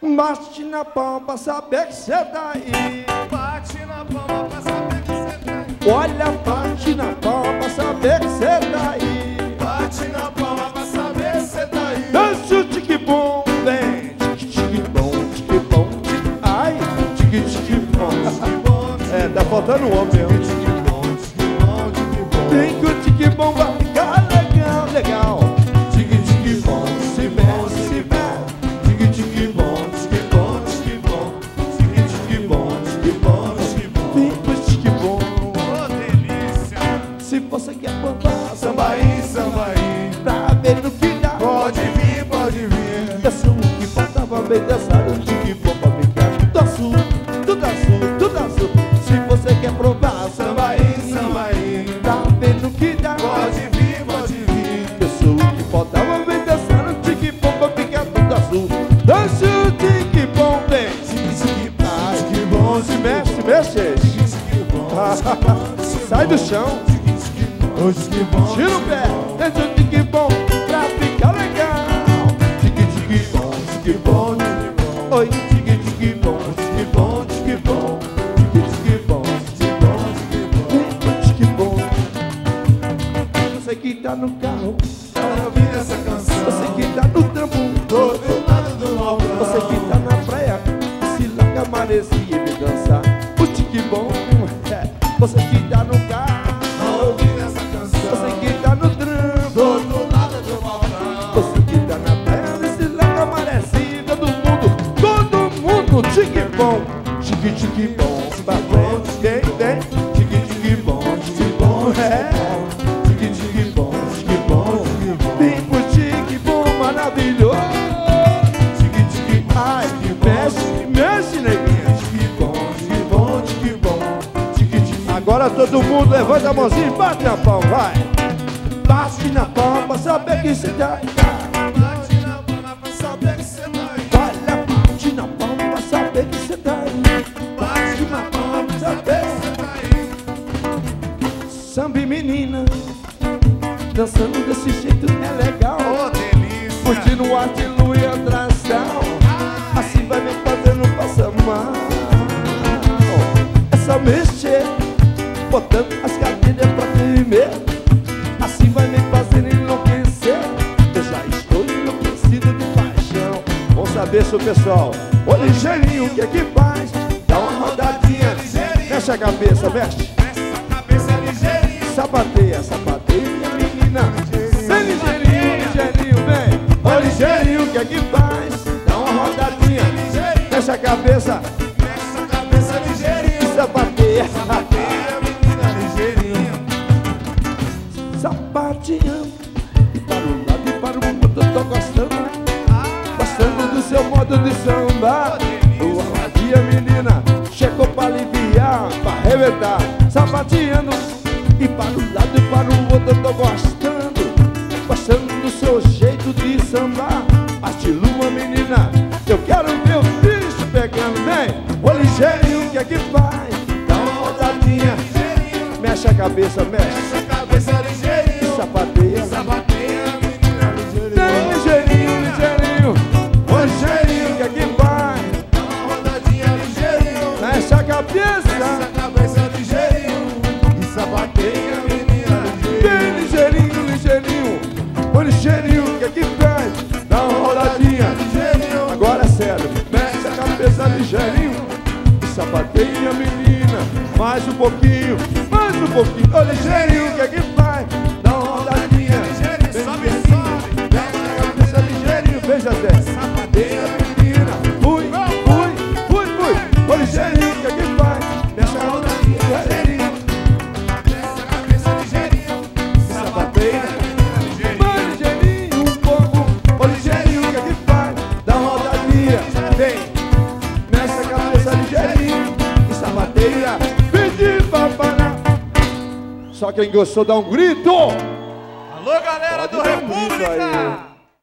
Bate na palma pra saber que cê tá aí. Bate na palma pra saber que cê tá aí. Olha, bate na palma pra saber que cê tá aí. Bate na palma pra saber que cê tá aí. Dança o tique-bom, vem. Tique-tique-bom, tique-bom, tique Ai, tique-tique-bom. É, tá faltando um homem mesmo. Vem que o tique-bom vai ficar legal, legal. Faltava bem dançar o tique-bom pra ficar tudo azul, tudo azul, tudo azul. Se você quer provar, Samba aí, samba aí. Tá vendo que dá? Pode vir, pode vir. Eu sou o que faltava bem dançar no tique-bom pra ficar tudo azul. Dança o tique-bom bem. Ai, que bom, se mexe, se mexe. Sai do chão, tira o pé, tá no carro, Pra ouvir essa canção. você que tá no trampo, Do outro lado do balcão. você que tá na praia, se larga maresia e me dançar. O tique bom, é. Você que tá no carro, Pra ouvir essa canção. você que tá no Do trampo, outro lado do balcão. você que tá na praia, se larga maresia. Todo mundo, todo mundo, tique bom, tique tique bom, pra frente, vem, vem, Agora todo mundo levanta a mãozinha e bate na palma, vai. Bate na palma pra saber que você tá. Bate na palma pra saber que cê tá. Olha, bate na palma pra saber que você tá. Bate na palma pra saber que cê tá aí. Samba menina, dançando desse jeito é legal. Ô, delícia. Curtindo arte, lua e atração. Saber, seu pessoal. Ô ligeirinho, o que é que faz? Dá uma rodadinha, mexe a cabeça, mexe. Essa cabeça é ligeirinha. Sapateia, sapateia, menina. Vem ligeirinho, ligeirinho, vem. Ô ligeirinho, o que é que faz? Dá uma rodadinha, mexe a cabeça Essa cabeça é ligeirinha. e sapateia. Sapateia, menina ligeirinha. Sapateando, e para o lado e para o outro, eu tô. Gostando modo de samba. Tua rodinha, menina, chegou pra aliviar, pra arrebentar. Sapateando, e para o lado e para o outro, eu tô gostando. Gostando do seu jeito de sambar. Estiluma, menina, eu quero ver o bicho pegando bem. Ô ligeirinho, o que é que faz? Dá uma rodadinha, mexe a cabeça, mexe. Essa cabeça é sapateia, menina. Mais um pouquinho, mais um pouquinho. Ô ligeirinho, que é que sapateia, pedi. Só quem gostou dá um grito! Alô, galera Pode do um República! aí.